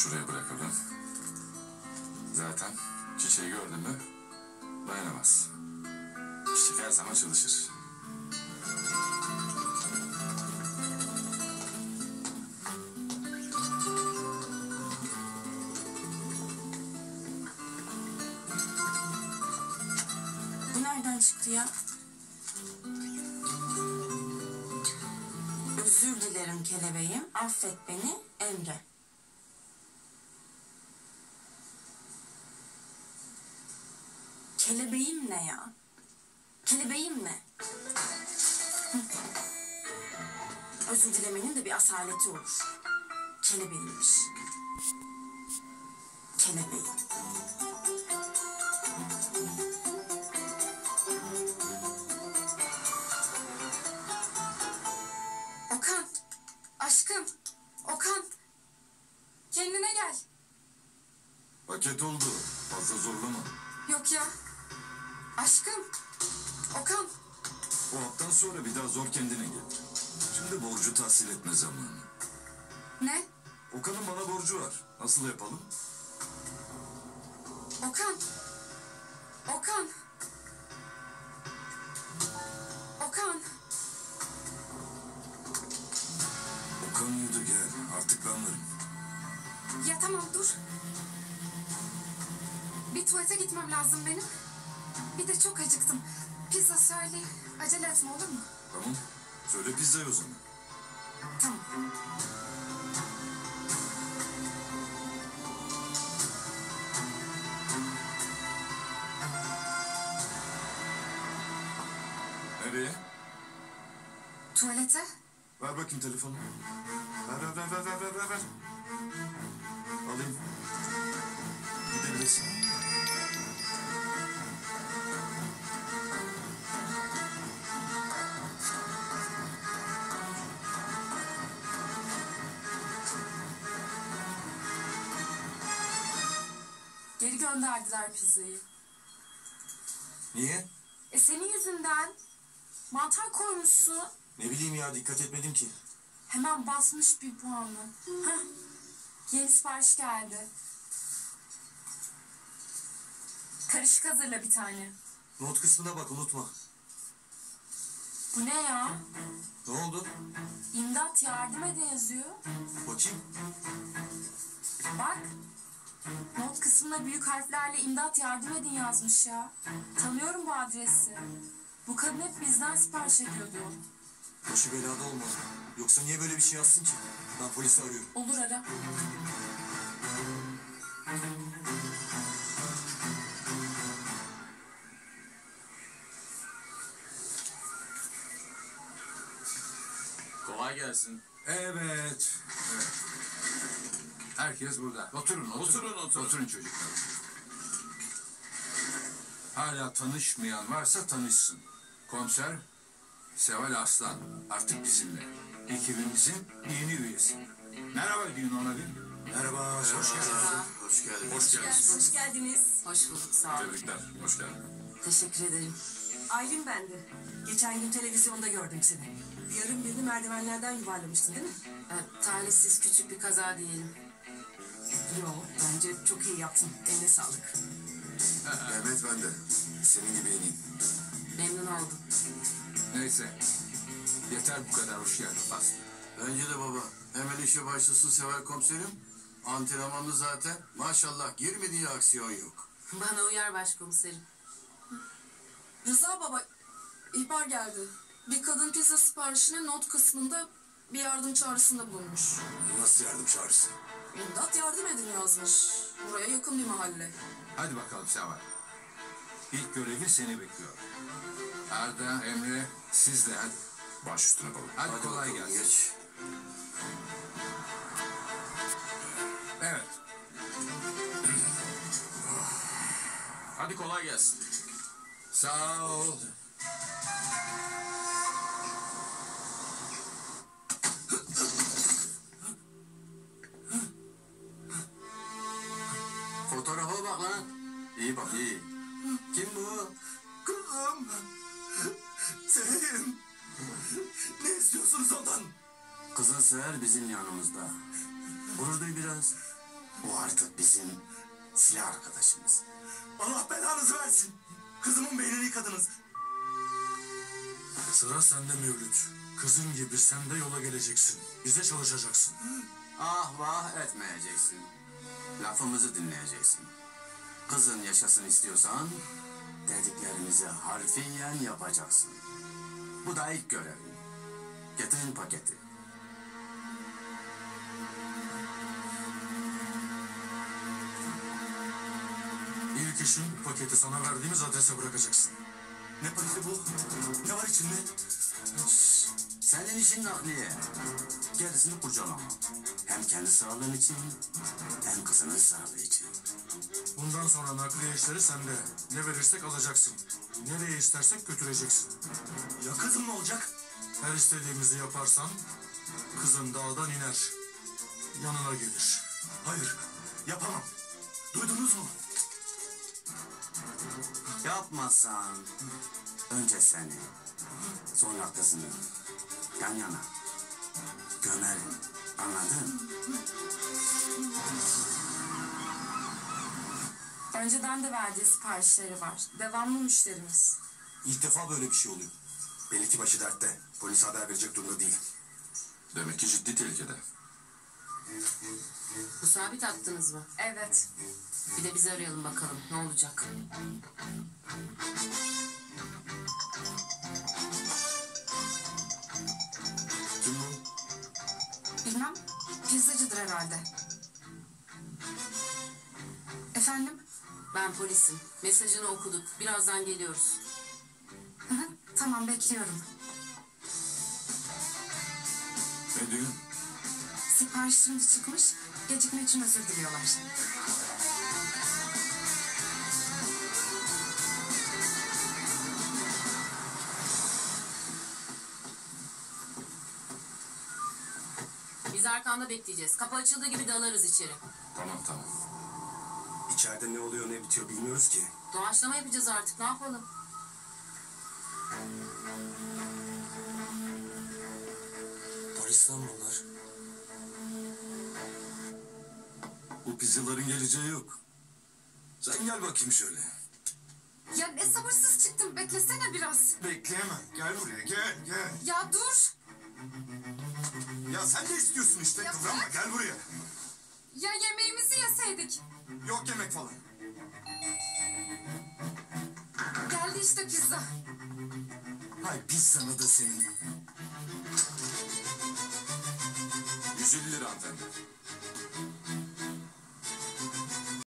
şuraya bırakalım. Zaten çiçeği gördün mü dayanamaz. Çiçek her zaman çalışır. Bu nereden çıktı ya? Özür dilerim kelebeğim. Affet beni Emre. Kelebeğim ne ya? Kelebeğim ne? Özür dilemenin de bir asaleti olur. Kelebeğimmiş. Kelebeğim. Okan, aşkım, Okan. Kendine gel. Paket oldu. Fazla zorlama. Yok ya. Aşkım, Okan. O haftan sonra bir daha zor kendine gel. Şimdi borcu tahsil etme zamanı. Ne? Okan'ın bana borcu var. Nasıl yapalım? Okan. Okan. Okan. Okan uyudu gel. Artık ben varım. Ya tamam dur. Bir tuvalete gitmem lazım benim. De çok acıktım. Pizza söyle. Acele etme olur mu? Tamam. Söyle pizzayı o zaman. Tamam. Nereye? Tuvalete. Ver bakayım telefonu. Ver ver ver ver ver ver. ver. Alayım. Gidebilirsin. Gönderdiler pizzayı. Niye? E senin yüzünden. Mantar koymuşsun. Ne bileyim ya dikkat etmedim ki. Hemen basmış bir puanı. Heh. Yeni sipariş geldi. Karışık hazırla bir tane. Not kısmına bak unutma. Bu ne ya? Ne oldu? İmdat yardım edin yazıyor. Bakayım. Bak. Not kısmına büyük harflerle imdat yardım edin yazmış ya. Tanıyorum bu adresi. Bu kadın hep bizden sipariş ediyordu. Başı belada olmalı. Yoksa niye böyle bir şey yazsın ki? Ben polisi arıyorum. Olur ara. Kolay gelsin. Evet. evet. Herkes burada. Oturun, oturun. Oturun, oturun. Oturun çocuklar. Hala tanışmayan varsa tanışsın. Komiser Seval Aslan artık bizimle. Ekibimizin yeni üyesi. Merhaba deyin ona bir. Merhaba, hoş geldin. Hoş geldin. Hoş geldiniz. Hoş geldiniz. Hoş bulduk sağ olun. Tebrikler. Hoş geldin. Teşekkür ederim. Aylin bendi. Geçen gün televizyonda gördüm seni. Yarın birini merdivenlerden yuvarlamıştın değil mi? E, talihsiz küçük bir kaza diyelim. Yok, bence çok iyi yaptın. Eline sağlık. Mehmet ben de. Senin gibi yeniyim. Memnun oldum. Neyse. Yeter bu kadar hoş geldin Aslı. Bence de baba. Hemen işe başlasın Seval komiserim. Antrenmanlı zaten. Maşallah girmediği aksiyon yok. Bana uyar başkomiserim. Rıza baba ihbar geldi. Bir kadın pizza siparişine not kısmında bir yardım çağrısında bulunmuş. Nasıl yardım çağrısı? İmdat yardım edin yazmış. Buraya yakın bir mahalle. Hadi bakalım Seval. İlk görevi seni bekliyor. Arda, Emre, siz de hadi. Baş üstüne baba. Hadi, kolay bakalım, gelsin. Geç. Evet. Hadi kolay gelsin. Sağ ol. İyi bak iyi. Kim bu? Kızım. Selim. Ne istiyorsunuz ondan? Kızın Seher bizim yanımızda. Gurur duy biraz. O artık bizim silah arkadaşımız. Allah belanızı versin. Kızımın beynini yıkadınız. Sıra sende Mevlüt. Kızın gibi sen de yola geleceksin. Bize çalışacaksın. Ah vah etmeyeceksin. Lafımızı dinleyeceksin. Kızın yaşasın istiyorsan dediklerimizi harfiyen yapacaksın. Bu da ilk görevin. Getirin paketi. İlk işin paketi sana verdiğimiz adrese bırakacaksın. Ne paketi bu? Ne var içinde? Senin işin nakliye. Gerisini kurcalama. Hem kendi sağlığın için hem kızının sağlığı için. Bundan sonra nakliye işleri sende. Ne verirsek alacaksın. Nereye istersek götüreceksin. Ya kızım ne olacak? Her istediğimizi yaparsan kızın dağdan iner. Yanına gelir. Hayır. Yapamam. Duydunuz mu? Yapmazsan önce seni sonra kızını yan yana gömerim. Anladın? Önceden de verdiği siparişleri var. Devamlı müşterimiz. İlk defa böyle bir şey oluyor. Belki başı dertte. Polise haber verecek durumda değil. Demek ki ciddi tehlikede. Bu sabit attınız mı? Evet. Bir de bizi arayalım bakalım ne olacak. Kim o? Bilmem. Pizzacıdır herhalde. Efendim? Ben polisim. Mesajını okuduk. Birazdan geliyoruz. Hı hı, tamam bekliyorum. Ne diyorsun? Sipariş şimdi çıkmış. Gecikme için özür diliyorlar. Biz arkanda bekleyeceğiz. Kapı açıldığı gibi dalarız içeri. Tamam tamam. İçeride ne oluyor ne bitiyor bilmiyoruz ki. Doğaçlama yapacağız artık. Ne yapalım? Polis lan bunlar. Bu pizzaların geleceği yok. Sen gel bakayım şöyle. Ya ne sabırsız çıktım. Beklesene biraz. Bekleyemem. Gel buraya gel gel. Ya dur. Ya sen de istiyorsun işte. Ya Kıvranma bırak. gel buraya. Ya yemeğimizi yeseydik. Yok yemek falan. Geldi işte pizza. Hay biz sana da senin. 150 lira hanımefendi.